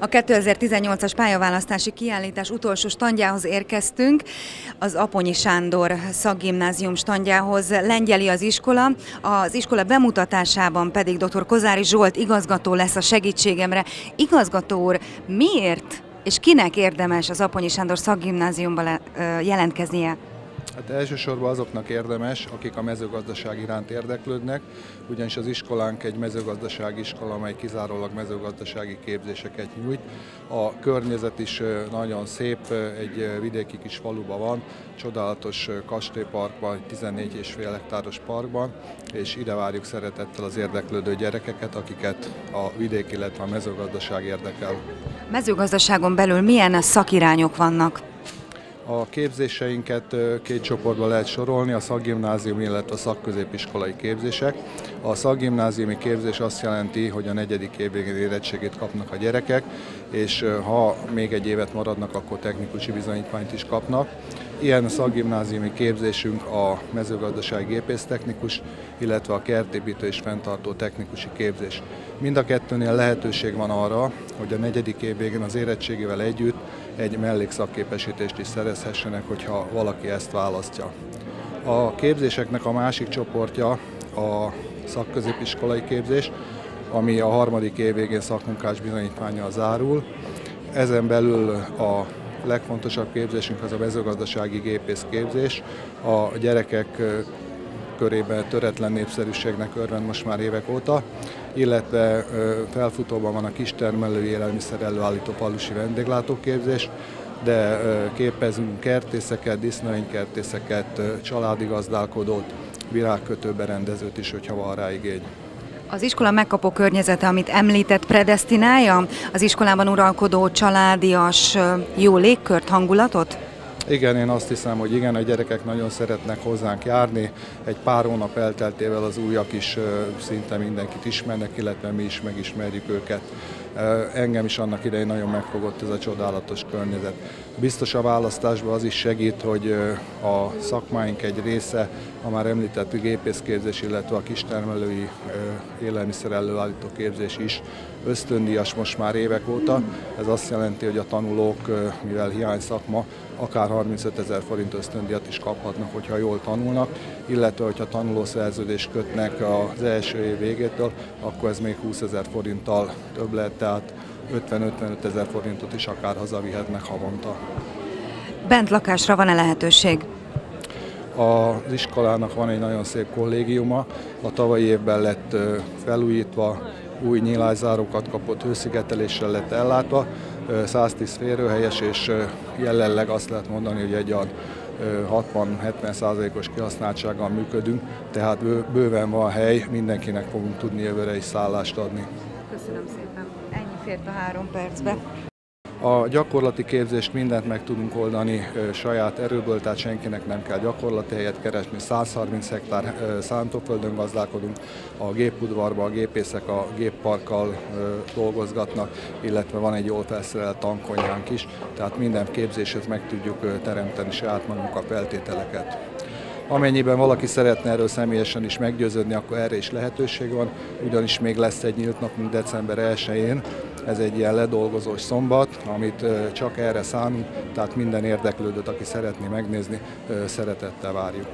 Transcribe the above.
A 2018-as pályaválasztási kiállítás utolsó standjához érkeztünk, az Aponyi Sándor szakgimnázium standjához. Lengyeli az iskola, az iskola bemutatásában pedig dr. Kozári Zsolt igazgató lesz a segítségemre. Igazgató úr, miért és kinek érdemes az Aponyi Sándor szakgimnáziumban jelentkeznie? Hát elsősorban azoknak érdemes, akik a mezőgazdaság iránt érdeklődnek, ugyanis az iskolánk egy mezőgazdasági iskola, amely kizárólag mezőgazdasági képzéseket nyújt. A környezet is nagyon szép, egy vidéki kis faluban van, csodálatos kastélyparkban, 14 és fél hektáros parkban, és ide várjuk szeretettel az érdeklődő gyerekeket, akiket a vidék, illetve a mezőgazdaság érdekel. Mezőgazdaságon belül milyen szakirányok vannak? A képzéseinket két csoportba lehet sorolni, a szakgimnázium, illetve a szakközépiskolai képzések. A szakgimnáziumi képzés azt jelenti, hogy a negyedik év végén érettségét kapnak a gyerekek, és ha még egy évet maradnak, akkor technikusi bizonyítványt is kapnak. Ilyen szakgimnáziumi képzésünk a mezőgazdasági gépésztechnikus, illetve a kertépítő és fenntartó technikusi képzés. Mind a kettőnél lehetőség van arra, hogy a negyedik év végén az érettségével együtt egy mellékszakképesítést is szerezhessenek, hogyha valaki ezt választja. A képzéseknek a másik csoportja a szakközépiskolai képzés, ami a harmadik év végén szakmunkás bizonyítványa zárul. Ezen belül a legfontosabb képzésünk az a mezőgazdasági gépész képzés. A gyerekek körében töretlen népszerűségnek örvend most már évek óta, illetve felfutóban van a kistermelői élelmiszer előállító palusi vendéglátóképzés, de képezünk kertészeket, disznövénykertészeket, családi gazdálkodót, virágkötőberendezőt is, hogyha van rá igény. Az iskola megkapó környezete, amit említett, predestinálja az iskolában uralkodó családias jó légkört, hangulatot? Igen, én azt hiszem, hogy igen, a gyerekek nagyon szeretnek hozzánk járni. Egy pár hónap elteltével az újak is szinte mindenkit ismernek, illetve mi is megismerjük őket. Engem is annak idején nagyon megfogott ez a csodálatos környezet. Biztos a választásban az is segít, hogy a szakmáink egy része, a már említett gépészképzés, illetve a kistermelői élelmiszer előállító képzés is ösztöndíjas most már évek óta. Ez azt jelenti, hogy a tanulók, mivel hiány szakma, akár 35 ezer forint ösztöndíjat is kaphatnak, hogyha jól tanulnak, illetve hogyha tanulószerződést kötnek az első év végétől, akkor ez még 20 ezer forinttal több lehet, tehát 50-55 ezer forintot is akár hazavihetnek havonta. Bent lakásra van-e lehetőség? Az iskolának van egy nagyon szép kollégiuma, a tavalyi évben lett felújítva, új nyílászárókat kapott, hőszigeteléssel lett ellátva, 110 férőhelyes, és jelenleg azt lehet mondani, hogy egy 60-70 százalékos kihasználtsággal működünk, tehát bőven van hely, mindenkinek fogunk tudni jövőre is szállást adni. Köszönöm szépen. Ennyi fért a három percbe. A gyakorlati képzést mindent meg tudunk oldani saját erőből, tehát senkinek nem kell gyakorlati helyet keresni. 130 hektár szántóföldön gazdálkodunk, a gépudvarban a gépészek a gépparkkal dolgozgatnak, illetve van egy jól felszerelt tankonyánk is, tehát minden képzéshez meg tudjuk teremteni saját magunk a feltételeket. Amennyiben valaki szeretne erről személyesen is meggyőződni, akkor erre is lehetőség van, ugyanis még lesz egy nyílt napunk december 1-én, ez egy ilyen ledolgozós szombat, amit csak erre szánunk, tehát minden érdeklődőt, aki szeretné megnézni, szeretettel várjuk.